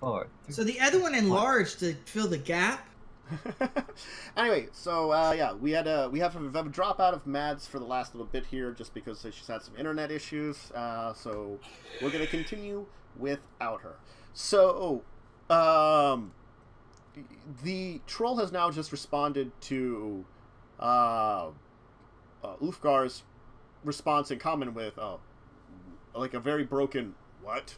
four. So the other one enlarged to fill the gap. anyway, so uh, yeah, we had a we have a, have a drop out of Mads for the last little bit here, just because she's had some internet issues. Uh, so we're gonna continue without her. So, um, the troll has now just responded to uh, uh, Ulfgar's response in common with uh, like a very broken what.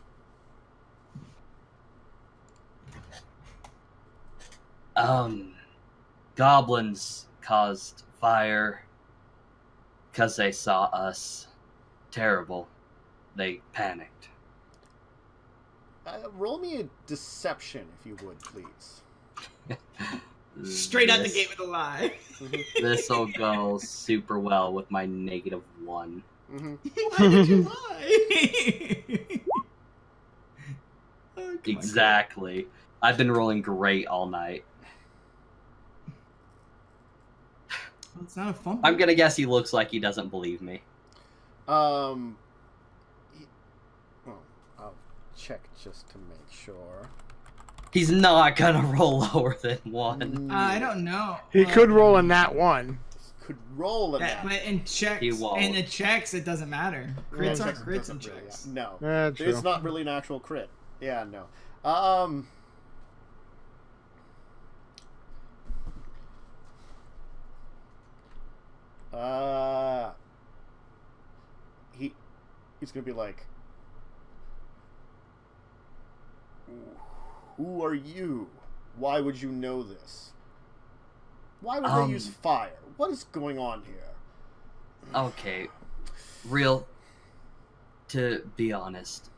Um, goblins caused fire because they saw us. Terrible. They panicked. Uh, roll me a deception, if you would, please. Straight out the gate with a lie. This will go super well with my negative one. hmm Why did you lie? Oh, come on. Exactly. I've been rolling great all night. It's not a fumble. I'm gonna guess he looks like he doesn't believe me. Um. he- Oh, I'll check just to make sure. He's not gonna roll lower than one. Uh, I don't know. He Uh, could roll in that one. Could roll a That, nat. but in checks, He won't. in the checks, it doesn't matter. Crits Yeah, are checks crits and doesn't really- checks. No, Yeah, it's not really an actual crit. Yeah, no. Um. Uh. He, he's gonna be like, "Who are you? Why would you know this? Why would Um, they use fire? What is going on here?" Okay, real. To be honest,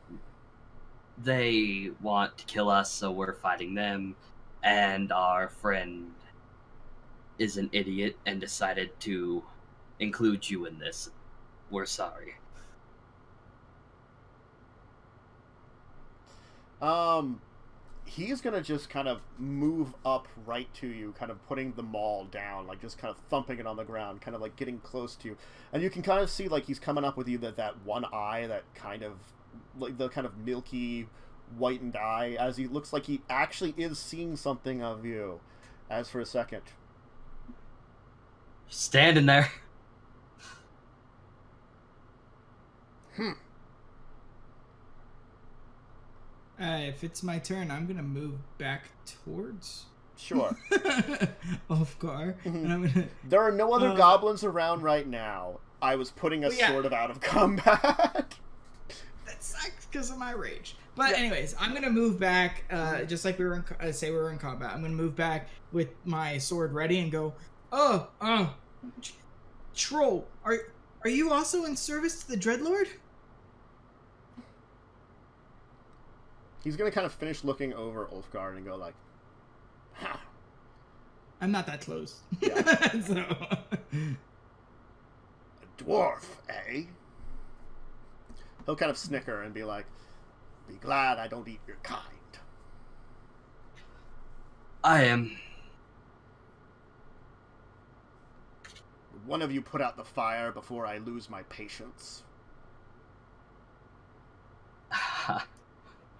they want to kill us, so we're fighting them, and our friend is an idiot and decided to include you in this. We're sorry. Um, he's gonna just kind of move up right to you, kind of putting the maul down, like just kind of thumping it on the ground, kind of like getting close to you, and you can kind of see like he's coming up with you that that one eye, that kind of like the kind of milky whitened eye, as he looks like he actually is seeing something of you. As for a second, Standing there. hmm, Uh, if it's my turn, I'm gonna move back towards sure. Ulfgar, Mhm. and I'm gonna. There are no other Uh, goblins around right now. I was putting us yeah. sort of out of combat. That sucks because of my rage. But Yeah. anyways, I'm gonna move back, uh, just like we were in, co- uh, say we were in combat. I'm gonna move back with my sword ready and go. Oh, oh, Tr- troll, are are you also in service to the Dread Lord? He's gonna kind of finish looking over Ulfgar and go like, "Huh." I'm not that close. Yeah. so, A dwarf, eh? He'll kind of snicker and be like, Be glad I don't eat your kind. I am. One of you put out the fire before I lose my patience?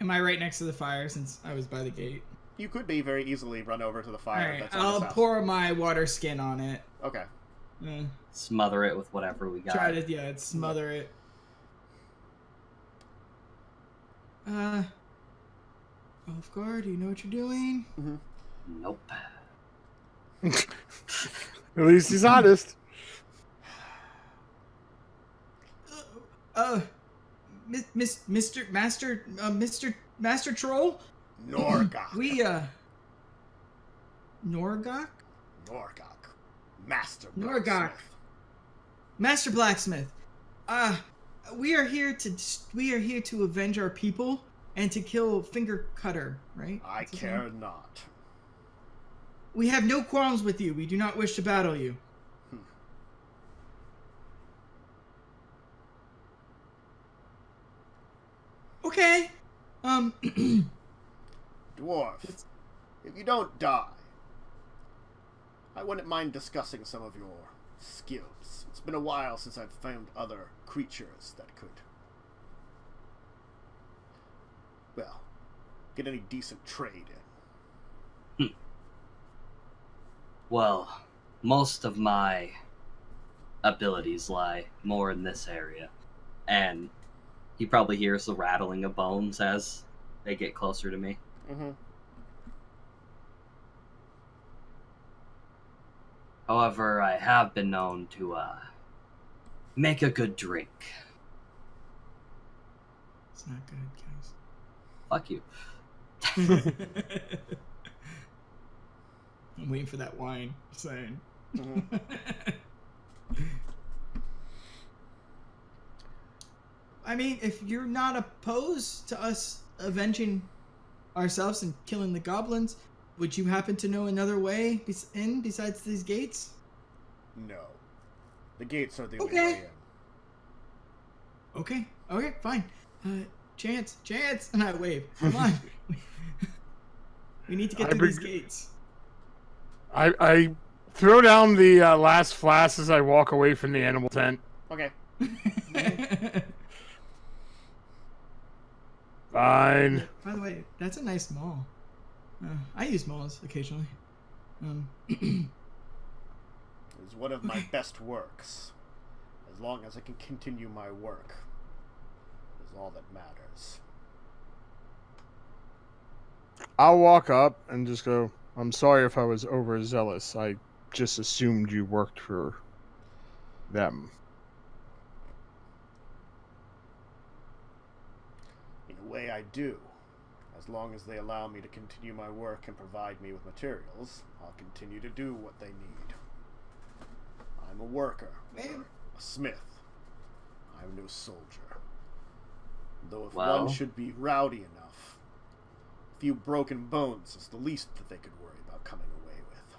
am I right next to the fire since I was by the gate? You could be very easily run over to the fire. right, that's I'll pour my water skin on it. Okay. Uh, Smother it with whatever we got. try to yeah, smother it. Uh, Ulfgar, do you know what you're doing? Nope. At least he's honest. Uh, Miss, Miss, Mr. Master, uh, Mr. Master Troll. Norgok. We uh, Norgok, Norgok. Master Norgok. blacksmith. Master Blacksmith. Uh, we are here to we are here to avenge our people and to kill Finger Cutter, right? I care name? not. We have no qualms with you. We do not wish to battle you. Hmm. Okay. Um. Dwarf, if you don't die, I wouldn't mind discussing some of your skills. It's been a while since I've found other creatures that could. Well, get any decent trade. in. Well, most of my abilities lie more in this area. And he probably hears the rattling of bones as they get closer to me. Mm-hmm. However, I have been known to uh, make a good drink. It's not good, guys. Fuck you. I'm waiting for that wine. Just saying. Mhm. I mean, if you're not opposed to us avenging ourselves and killing the goblins, would you happen to know another way in besides these gates? No. The gates are the only Okay. way in. Okay, okay, fine. Uh, chance, chance, and I wave. Come on. we need to get I through these gates. I, I throw down the uh, last flask as I walk away from the animal tent. Okay. Fine. By the way, that's a nice maul. Uh, I use mauls occasionally. Um, It's one of my Okay. best works. As long as I can continue my work, is all that matters. I'll walk up and just go, I'm sorry if I was overzealous. I just assumed you worked for them. In a way, I do. As long as they allow me to continue my work and provide me with materials, I'll continue to do what they need. I'm a worker, Man. a smith. I'm no soldier. Though if Well- one should be rowdy enough, a few broken bones is the least that they could worry about coming away with.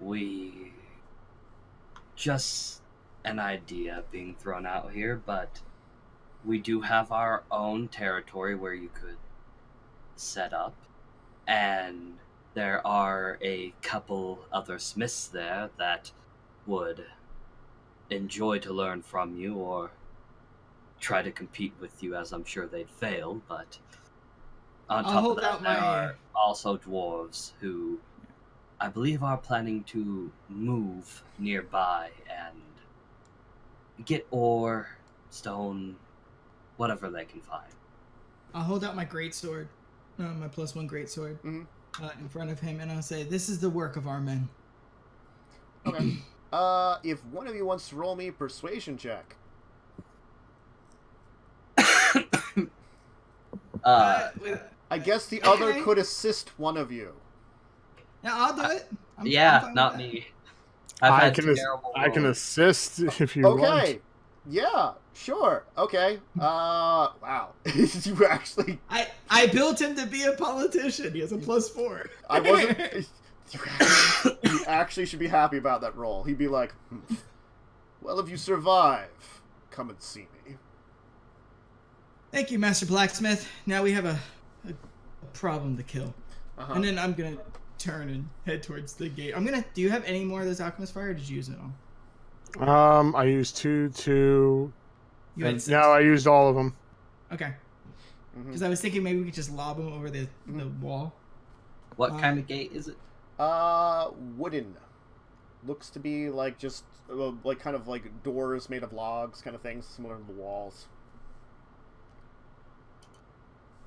We. Just an idea being thrown out here, but we do have our own territory where you could set up. And there are a couple other smiths there that would enjoy to learn from you or try to compete with you, as I'm sure they'd fail. But on top of that, there my- are also dwarves who I believe are planning to move nearby and get ore, stone, whatever they can find. I'll hold out my great sword, uh, my plus one great sword, Mhm. uh, in front of him, and I'll say, "This is the work of our men." Okay. uh, if one of you wants to roll me a persuasion check, Uh, with- I guess the other could assist one of you. yeah, I'll do it. I'm- I'm yeah, not me. I've I had can, as- I can assist if you Okay. want. Okay. Yeah, sure. Okay. Uh, wow. you actually, I I built him to be a politician. He has a plus four. I wasn't. You actually, you actually should be happy about that role. He'd be like, "Hmm. well, if you survive, come and see me. Thank you, Master Blacksmith. Now we have a, a, a problem to kill. Uh-huh. And then I'm gonna turn and head towards the gate. I'm gonna. Do you have any more of those alchemist fire? Or did you use it all? Um, I used two, two. You had six. no, I used all of them. Okay. Because I was thinking maybe we could just lob them over the the Mhm. wall. What um, kind of gate is it? Uh, wooden. Looks to be like just uh, like kind of like doors made of logs, kind of things, similar to the walls.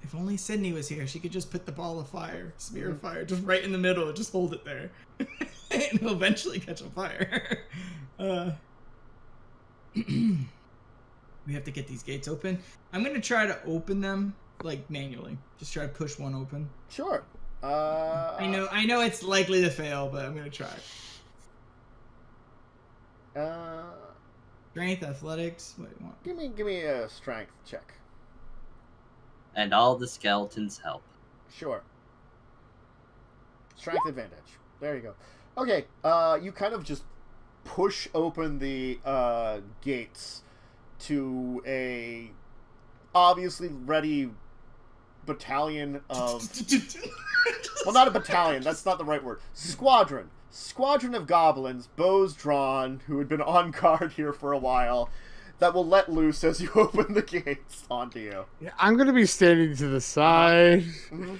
If only Signe was here, she could just put the ball of fire, spear of fire, just right in the middle, just hold it there, and it'll eventually catch on fire. uh, we have to get these gates open. I'm gonna try to open them like manually. Just try to push one open. Sure. Uh, I know, I know it's likely to fail, but I'm gonna try. Uh, Strength, athletics. What do you want? give me give me a strength check. And all the skeletons help. Sure. Strength advantage. There you go. Okay, uh, you kind of just push open the uh, gates to a obviously ready battalion of well, not a battalion. That's not the right word. Squadron. Squadron of goblins, bows drawn, who had been on guard here for a while. that will let loose as you open the gates onto you. Yeah, I'm gonna be standing to the side. Mhm.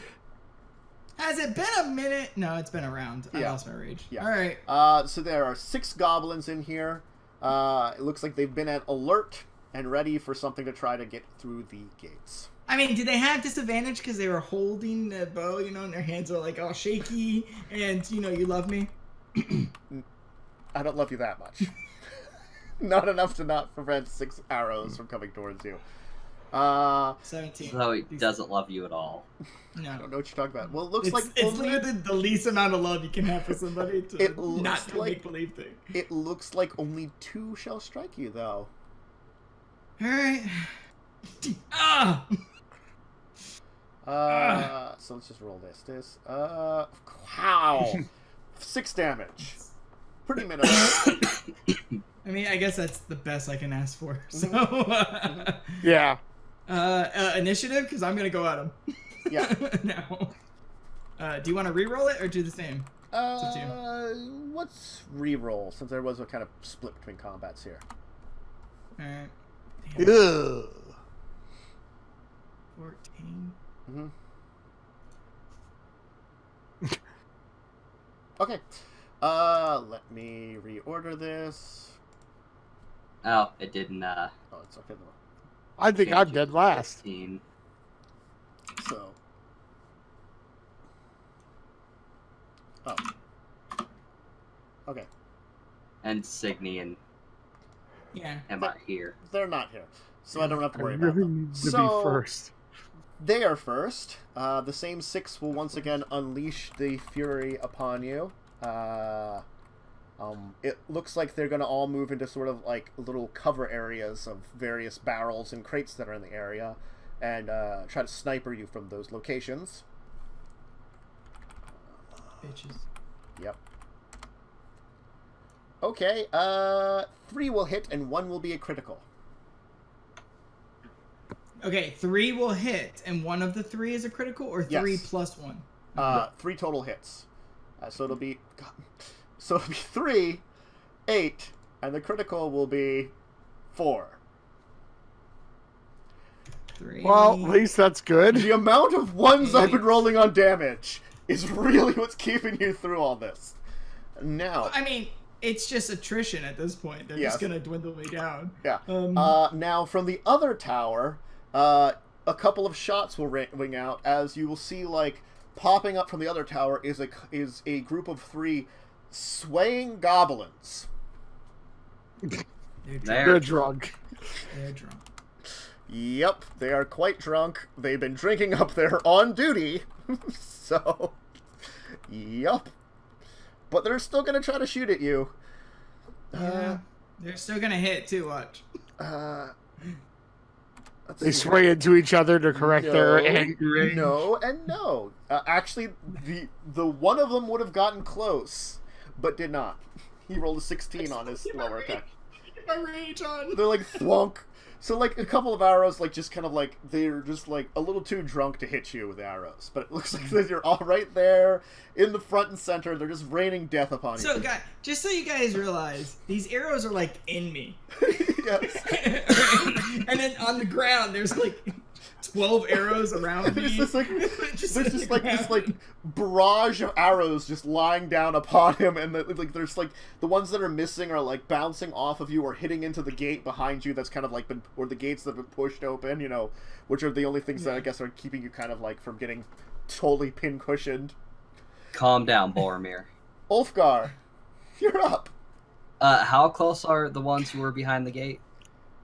Has it been a minute? No, it's been around. I Yeah. lost my rage. Yeah. All right. Uh, so there are six goblins in here. Uh, it looks like they've been at alert and ready for something to try to get through the gates. I mean, did they have disadvantage because they were holding the bow, you know, and their hands are like all shaky, and you know, you love me? I don't love you that much. not enough to not prevent six arrows from coming towards you. Uh, 17. So he doesn't love you at all. I don't know what you're talking about. Well, it looks It's, like it's only, literally the least amount of love you can have for somebody to It looks not do a like- make believe thing. it looks like only two shall strike you, though. All right. Ah! Uh, so let's just roll this. This, uh, wow, six damage. Pretty minimal. I mean, I guess that's the best I can ask for. So, Mm-hmm. Yeah. uh, uh, initiative, because I'm gonna go at him. Yeah. now. Uh, do you want to re-roll it or do the same? up to you. Uh, let's re-roll since there was a kind of split between combats here. All right. Ugh. Fourteen. hmm okay. Uh, let me reorder this. Oh, it didn't. Uh, Oh, it's okay though. I think I'm dead last. 15. So. Oh. Okay, And Signe and Yeah. am I here? they're not here, so I don't have to worry really about them. need to So- be first. They are first. Uh, the same six will once again unleash the fury upon you. Uh, um, it looks like they're going to all move into sort of like little cover areas of various barrels and crates that are in the area and uh, try to sniper you from those locations. Bitches. Yep. Okay, uh, three will hit and one will be a critical. Okay, three will hit, and one of the three is a critical, or three Yes. plus one. Uh, three total hits. Uh, so it'll be, God, so it'll be three, eight, and the critical will be four. Three. Well, at least that's good. The amount of ones I've been rolling on damage is really what's keeping you through all this. Now, I mean, it's just attrition at this point. They're Yes. just gonna dwindle me down. yeah. Um, Uh, now from the other tower, uh, a couple of shots will ring out as you will see like popping up from the other tower is a is a group of three swaying goblins. they're drunk. There. They're drunk. They're drunk. Yep, they are quite drunk. They've been drinking up there on duty. so, yep. But they're still gonna try to shoot at you. Yeah. They're still gonna hit too. Watch. Uh, They see. sway into each other to correct their No, anger. No and no. Uh, actually, the the one of them would have gotten close, but did not. He rolled a 16 on his lower attack. Get my rage on. They're like thwunk. So like a couple of arrows, like just kind of like they're just like a little too drunk to hit you with arrows. But it looks like that you're all right there in the front and center. They're just raining death upon you. So, guys, just so you guys realize, these arrows are like in me, yes. and then on the ground, there's like twelve arrows around me. There's just like Just there's just like this like barrage of arrows just lying down upon him, and the, like there's like the ones that are missing are like bouncing off of you or hitting into the gate behind you. That's kind of like been or the gates that have been pushed open. You know, which are the only things that I guess are keeping you kind of like from getting totally pin cushioned. Calm down, Boromir. Ulfgar, you're up. Uh, how close are the ones who were behind the gate?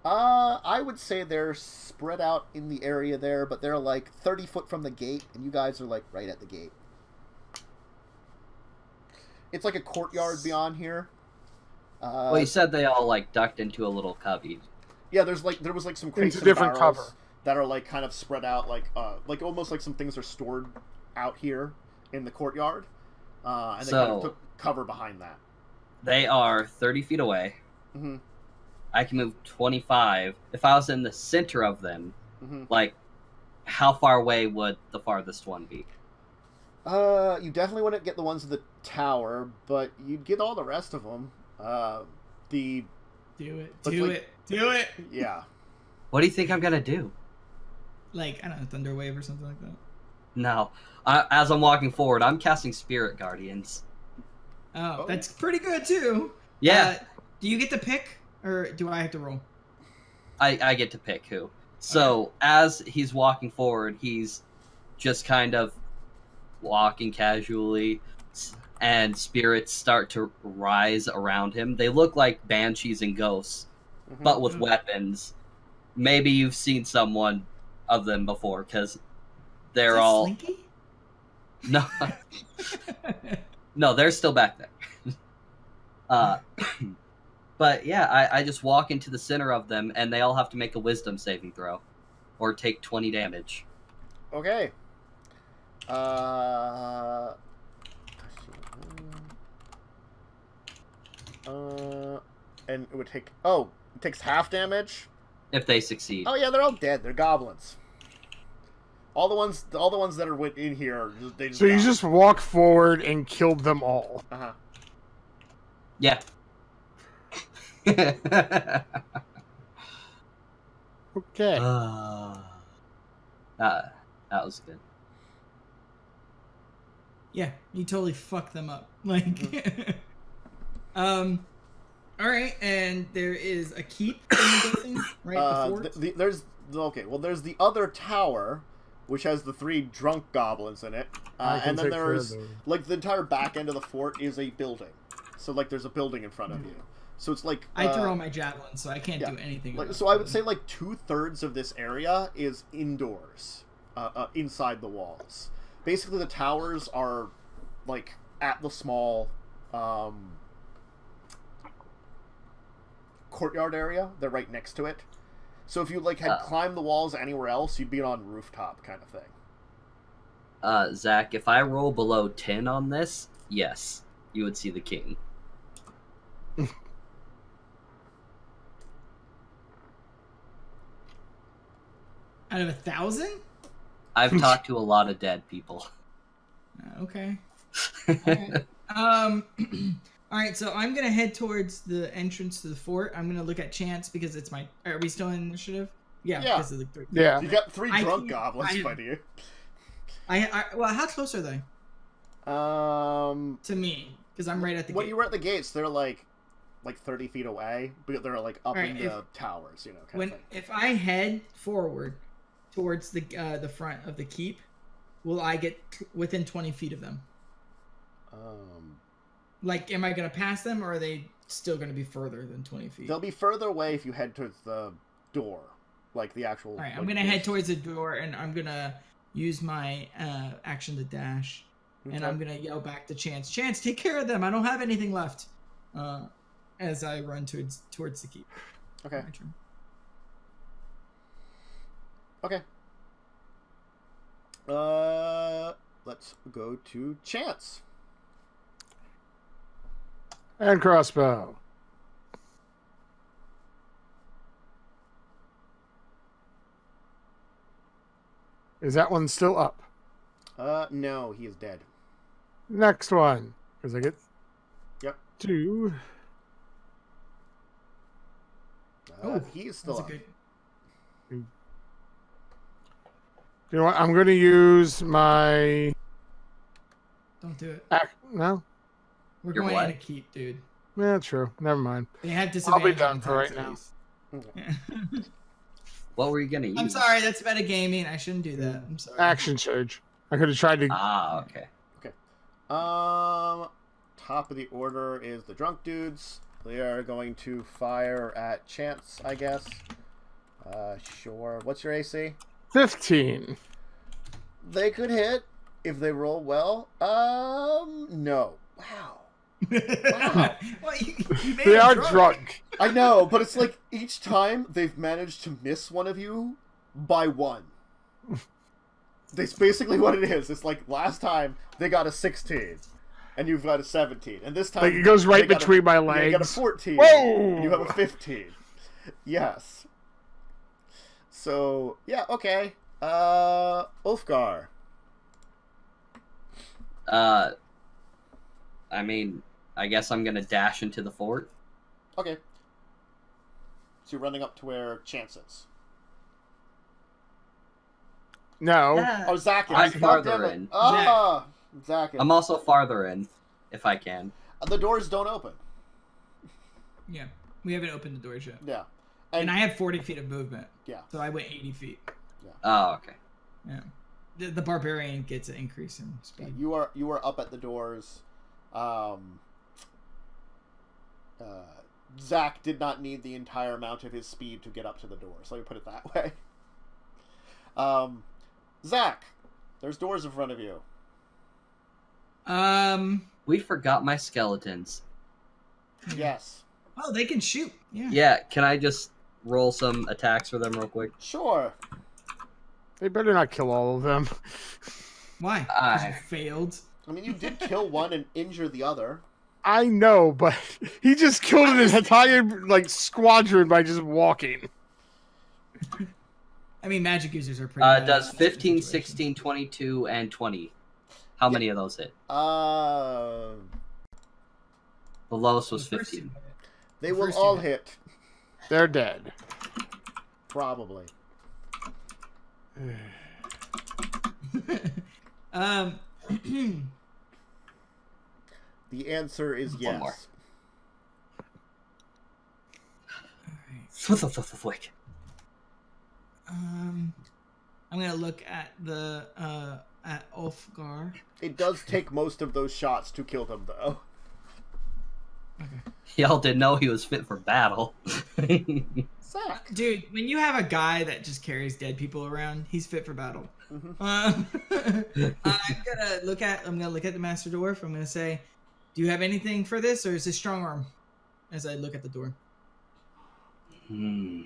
Uh, I would say they're spread out in the area there, but they're like 30 foot from the gate, and you guys are like right at the gate. It's like a courtyard beyond here. Uh, well, you said they all like ducked into a little cubby. yeah, there's like there was like some crates and different barrels cover. that are like kind of spread out, like uh, like almost like some things are stored out here in the courtyard, uh, and they kind of took cover behind that. They are 30 feet away. hmm I can move 25. If I was in the center of them, hmm like, how far away would the farthest one be? Uh, you definitely wouldn't get the ones in the tower, but you'd get all the rest of them. Uh, the Do it. Do like- it. Do it. Yeah. What do you think I'm gonna do? Like I don't know, thunder wave or something like that. No. I, as I'm walking forward, I'm casting Spirit Guardians. Oh, Oh. that's pretty good too. Yeah, Uh, do you get to pick, or do I have to roll? I, I get to pick who. So as he's walking forward, he's just kind of walking casually, and spirits start to rise around him. They look like banshees and ghosts, Mhm. but with Mhm. weapons. Maybe you've seen someone of them before, because they're that all Slinky? no, no, they're still back there. uh, but yeah, I, I just walk into the center of them, and they all have to make a Wisdom saving throw, or take twenty damage. Okay. Uh. Uh, and it would take. Oh, it takes half damage. If they succeed, Oh yeah, they're all dead. They're goblins. All the ones, all the ones that are in here, are just- they just. So you just walk forward and killed them all. Uh-huh. yeah. Okay. uh, that that was good. Yeah, you totally fucked them up. Like, um, all right, and there is a keep, I'm guessing, right? Uh, the the, there's okay. Well, there's the other tower, which has the three drunk goblins in it, uh, and then take care of there's those. like the entire back end of the fort is a building. So like there's a building in front of you. So it's like I uh, throw my javelin, so I can't yeah, do anything. Like, so I would say like two thirds of this area is indoors, uh, uh, inside the walls. Basically, the towers are like at the small um, courtyard area. They're right next to it. So if you like had Uh. climbed the walls anywhere else, you'd be on rooftop kind of thing. Uh, Zach, if I roll below ten on this, yes, you would see the king. out of a thousand. I've talked to a lot of dead people. Uh, okay. Alright. Um. all right, so I'm gonna head towards the entrance to the fort. I'm gonna look at chance because it's my. Are we still in initiative? Yeah. Yeah. Because of the three. Yeah. You got three drunk can- goblins I- fighting you. I, I. Well, how close are they Um, to me? Because I'm right at the when gate. you were at the gates, they're like like thirty feet away, but they're like up Alright, in if- the towers, you know, kind when of if I head forward towards the uh, the front of the keep, will I get t- within 20 feet of them? Um, Like, am I gonna pass them, or are they still gonna be further than 20 feet? they'll be further away if you head towards the door, like the actual. All right, I'm gonna head towards the door, and I'm gonna use my uh, action to dash, and I'm gonna yell back to Chance. Chance, take care of them. I don't have anything left. Uh, as I run towards towards the keep. Okay. My turn. Okay. Uh, let's go to Chance. And crossbow. Is that one still up? Uh, no, he is dead. Next one. Because I get Yep. two. Uh, Oh, he is still That's a up. good. You know what? I'm going to use my. Don't do it. Ac- no? We're Your going what? in a keep, dude. Yeah, true. Never mind. They have I'll be done for right now. What were you gonna use? I'm sorry, that's metagaming. I shouldn't do that. I'm sorry. Action surge. I could have tried to. Ah, okay. okay. Um, top of the order is the drunk dudes. They are going to fire at Chance, I guess. Uh, sure. What's your AC? 15. They could hit if they roll well. Um, no. Wow. Wow. well, you, you They are drunk. drunk. I know, but it's like each time they've managed to miss one of you by one. That's basically what it is. It's like last time they got a 16, and you've got a 17, and this time Like it goes right they got a- between my yeah, you got a 14. Whoa! and you have a 15. Yes. So yeah, okay. Uh, Ulfgar. Uh, I mean, I guess I'm gonna dash into the fort. Okay. So you're running up to where Chance is. No. Yeah. Oh, Zach is. I'm farther damn it. in. Ah, Zach is. I'm also farther in, if I can. The doors don't open. Yeah, we haven't opened the doors yet. Yeah. And I have 40 feet of movement. Yeah. So I went 80 feet. Yeah. Oh, okay. Yeah. The, the barbarian gets an increase in Yeah, speed. you are you are up at the doors. Um, uh, Zach did not need the entire amount of his speed to get up to the doors. Let me put it that way. Um, Zach, there's doors in front of you. Um. We forgot my skeletons. Yes, Oh, they can shoot. Yeah. Yeah, can I just roll some attacks for them real quick? sure. They better not kill all of them. Why? I- failed. I mean, you did kill one and injure the other. I know, but he just killed an entire like squadron by just walking. I mean, magic users are pretty. Uh, does in 15, 16, 22, and 20. How many of those hit? Uh, The lowest was The 15. two they The will all hit. hit, They're dead. probably. um. The answer is One yes. more. alright. Flick. Um. I'm gonna look at the uh at Ulfgar. It does take most of those shots to kill them, though. Y'all didn't know he was fit for battle. Zach. Dude, when you have a guy that just carries dead people around, he's fit for battle. Mhm. Um, I'm gonna look at. I'm gonna look at the master dwarf. I'm gonna say, "Do you have anything for this, or is this strong arm?" As I look at the door. Hmm.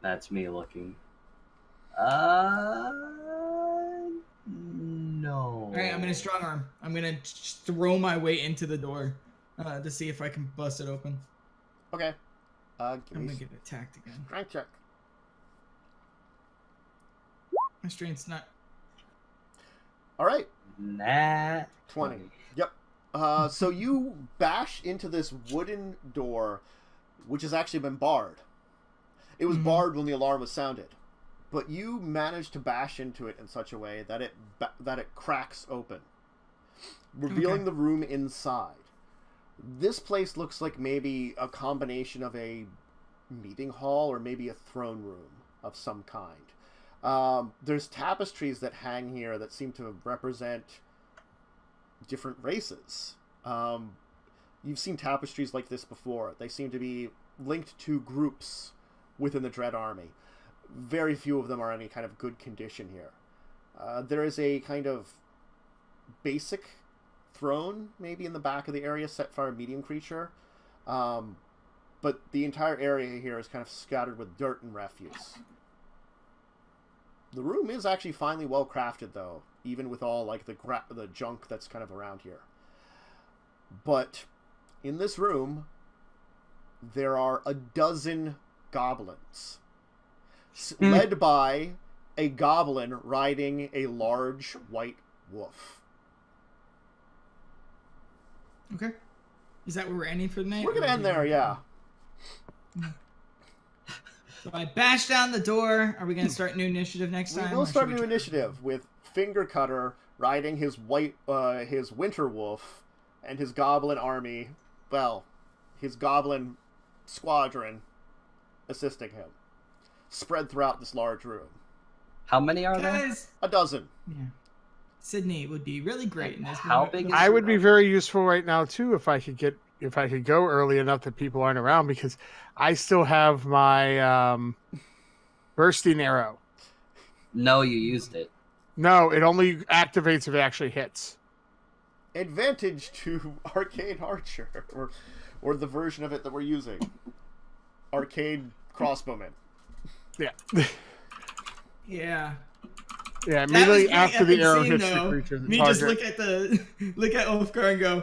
That's me looking. Uh, no. All right, I'm gonna strong arm. I'm gonna throw my way into the door uh, to see if I can bust it open. Okay. Uh, give I'm me gonna get attacked again. strength check. My strength's not. All right. Nah. 20. Yep. Uh, so you bash into this wooden door, which has actually been barred. It was Mhm. barred when the alarm was sounded, but you manage to bash into it in such a way that it that it cracks open, revealing Okay. the room inside. This place looks like maybe a combination of a meeting hall or maybe a throne room of some kind. Um, there's tapestries that hang here that seem to represent different races. Um, you've seen tapestries like this before. They seem to be linked to groups within the Dread Army. Very few of them are in any kind of good condition here. Uh, there is a kind of basic throne, maybe in the back of the area, set for a medium creature. Um, but the entire area here is kind of scattered with dirt and refuse. The room is actually finely well crafted, though, even with all like the the junk that's kind of around here. But in this room, there are a dozen goblins, Hmm. led by a goblin riding a large white wolf. Okay. Is that where we're ending for the night? We're gonna end there, yeah. So I bash down the door. Are we gonna start new initiative next time? We'll start new try- initiative with Finger Cutter riding his white, uh, his winter wolf, and his goblin army. Well, his goblin squadron assisting him, spread throughout this large room. How many are there? A dozen. yeah. Signe would be really great in this. How moment. big is I would be very useful right now too if I could get if I could go early enough that people aren't around because I still have my um, bursting arrow. No, you used it. No, it only activates if it actually hits. Advantage to Arcane Archer, or, or the version of it that we're using. Arcane Crossbowman. Yeah, Yeah. yeah. Immediately pretty after the arrow hits though. the creature, the Me target. just look at the look at Ulfgar and go,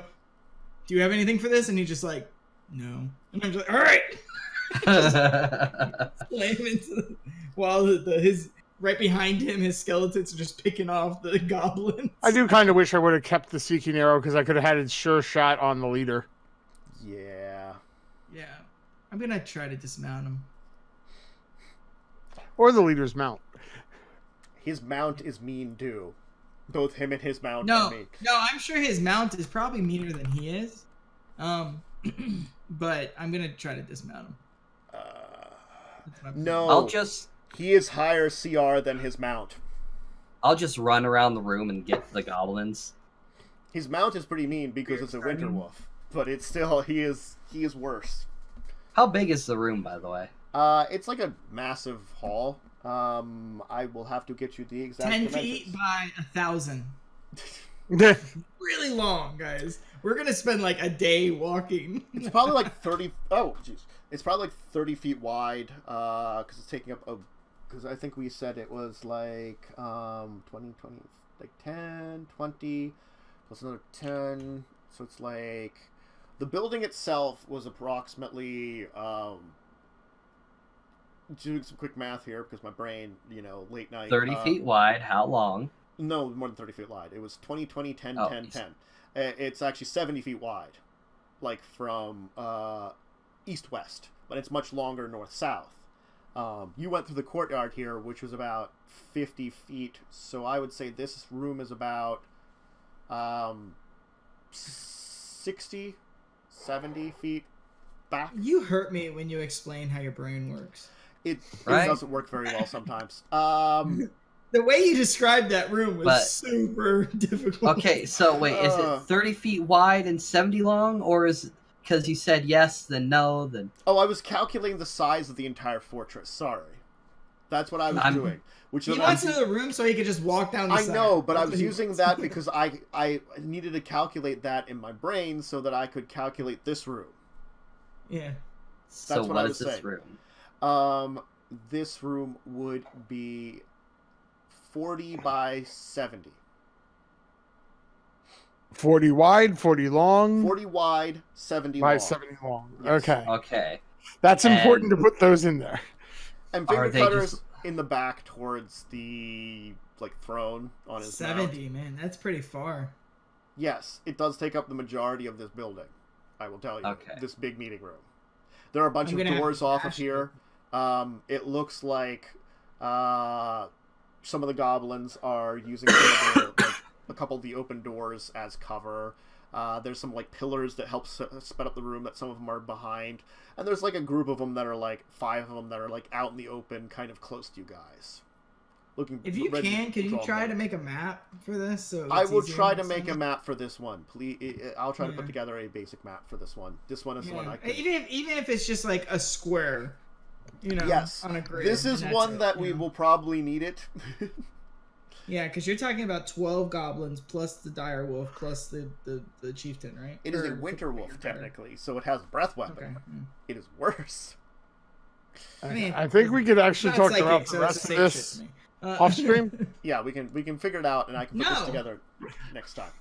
"Do you have anything for this?" And he's just like, "No." And I'm just like, "All right." Slam into the, while the, the his right behind him, his skeletons are just picking off the goblins. I do kind of wish I would have kept the seeking arrow because I could have had a sure shot on the leader. Yeah. Yeah. I'm gonna try to dismount him. Or the leader's mount. His mount is mean too. Both him and his mount No, are mean. no, I'm sure his mount is probably meaner than he is. Um, but I'm gonna try to dismount him. Uh, That's my plan. no, I'll just he is higher CR than his mount. I'll just run around the room and get the goblins. His mount is pretty mean because it's a winter wolf, but it's still he is he is worse. How big is the room, by the way? Uh, it's like a massive hall. Um, I will have to get you the exact ten feet by a thousand. Really long, guys. We're gonna spend like a day walking. It's probably like thirty. Oh, jeez. It's probably like thirty feet wide. Uh, because it's taking up a. Because I think we said it was like um 20, 20, like 10, 20, plus another ten. So it's like the building itself was approximately um. Doing some quick math here because my brain, you know, late night. Thirty uh, feet wide. How long? No, more than 30 feet wide. It was 20, 20, 10, Oh, 10, 10. Uh, It's actually 70 feet wide, like from uh, east west, but it's much longer north south. Um, you went through the courtyard here, which was about 50 feet, so I would say this room is about um, 60, 70 feet back. You hurt me when you explain how your brain works. It, Right? it doesn't work very well sometimes. Um, The way you described that room was But- super difficult. Okay, so wait, is Uh. it thirty feet wide and seventy long, or is because you said yes, then no, then Oh, I was calculating the size of the entire fortress. Sorry, that's what I was I'm- doing. Which He is wants another room so he could just walk down the I side. know, but I That's what was using wants. that because I I needed to calculate that in my brain so that I could calculate this room. Yeah. so That's what I was this saying. room? Um, this room would be forty by seventy. 40 wide, 40 long, Forty wide, seventy by long. 70 long. Yes. Okay. Okay, That's important to put those in there. And Are finger cutters just- in the back towards the like throne on his mount. 70, man. That's pretty far. Yes, it does take up the majority of this building. I will tell you. Okay. This big meeting room. There are a bunch I'm of doors off of crash here. Um, it looks like uh, some of the goblins are using some of the, like, a couple of the open doors as cover. Uh, there's some like pillars that help s- sped up the room that some of them are behind, and there's like a group of them that are like five of them that are like out in the open, kind of close to you guys. Looking. If you can, could you try to make a map for this? So I will try to make a map for this one. Please, I'll try to put together a basic map for this one. This one is the one I can. Even if even if it's just like a square, you know, Yes, on a grid. This is one it, that we know? will probably need it. Yeah, because you're talking about twelve goblins plus the dire wolf plus the the, the chieftain, right? It is a winter wolf or- technically, so it has breath weapon. Okay. mm. It is worse. I mean, I think we could actually talk psychic, about the it's rest of this. shit to. Uh, off stream? Yeah, we can we can figure it out, and I can put this together next time.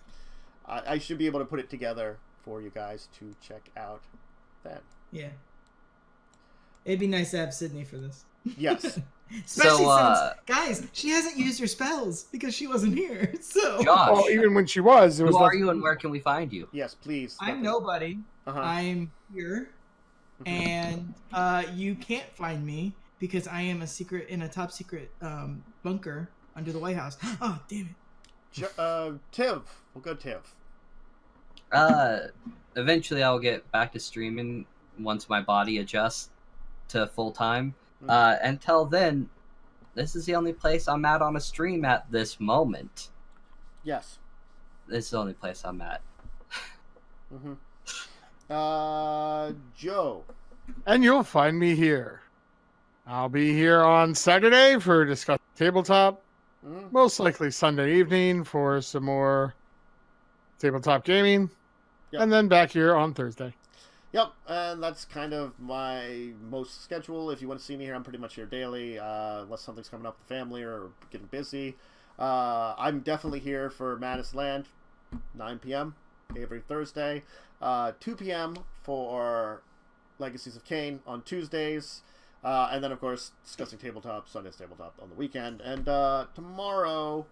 I, I should be able to put it together for you guys to check out. Then yeah. It'd be nice to have Signe for this. yes, Especially So, uh, since, guys, she hasn't used her spells because she wasn't here. So Josh, Well, even when she was, it was who are you and where can we find you? yes, please. I'm nobody. Uh-huh. I'm here, and uh, you can't find me because I am a secret in a top secret um, bunker under the White House. Oh, damn it! J- uh, Tiv, we'll go Tiv. Uh, eventually I'll get back to streaming once my body adjusts to full time. Mhm. Uh, until then, this is the only place I'm at on a stream at this moment. Yes. This is the only place I'm at. hmm Uh, Joe. and you'll find me here. I'll be here on Saturday for discuss tabletop. Mhm. Most likely Sunday evening for some more tabletop gaming, Yep. and then back here on Thursday. Yep, and that's kind of my most schedule. If you want to see me here, I'm pretty much here daily, uh, unless something's coming up with the family or getting busy. Uh, I'm definitely here for Madness Land, 9 p.m. every Thursday, uh, 2 p.m. for Legacies of Kane on Tuesdays, uh, and then of course discussing tabletop, Sunday's tabletop on the weekend, and uh, tomorrow.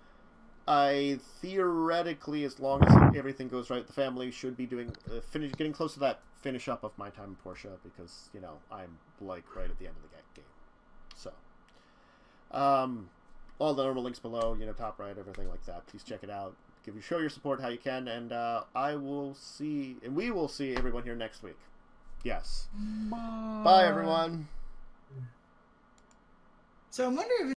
I theoretically, as long as everything goes right, the family should be doing uh, finish getting close to that finish up of my time in Portia because you know I'm like right at the end of the game. So, um, all the normal links below, you know, top right, everything like that. Please check it out. Give you show your support how you can, and uh, I will see, and we will see everyone here next week. Yes. Bye, everyone. So I'm wondering if